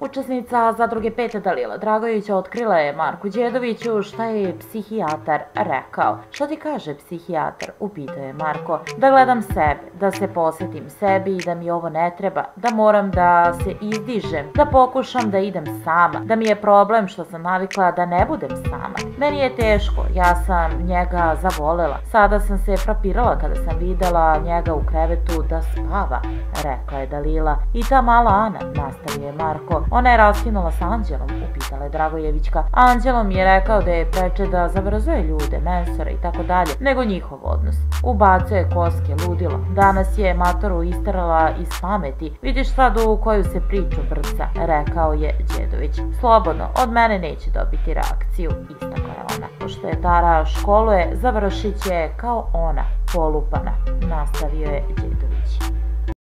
Učesnica zadruge Pete Dalila Dragovića otkrila je Marku Đedoviću šta je psihijatar rekao. Šta ti kaže psihijatar? Upitao je Marko. Da gledam sebe, da se posvetim sebi i da mi ovo ne treba, da moram da se izdižem, da pokušam da idem sama, da mi je problem što sam navikla da ne budem sama. Meni je teško, ja sam njega zavolela. Sada sam se frapirala kada sam videla njega u krevetu da spava, rekla je Dalila. I ta mala Ana, nastavio je Marko, Ona je raskinula s Anđelom, upitala je Dragojevićka. Anđelo mi je rekao da je preče da zavrzuje ljude, mensore i tako dalje, nego njihov odnos. Ubacuje koske, ludilo. Danas je Matoru istarala iz pameti. Vidiš sad u koju se priču brca, rekao je Đedović. Slobodno, od mene neće dobiti reakciju, istakla je ona. Pošto je Tara školuje, završit će kao ona, polupana, nastavio je Đedović.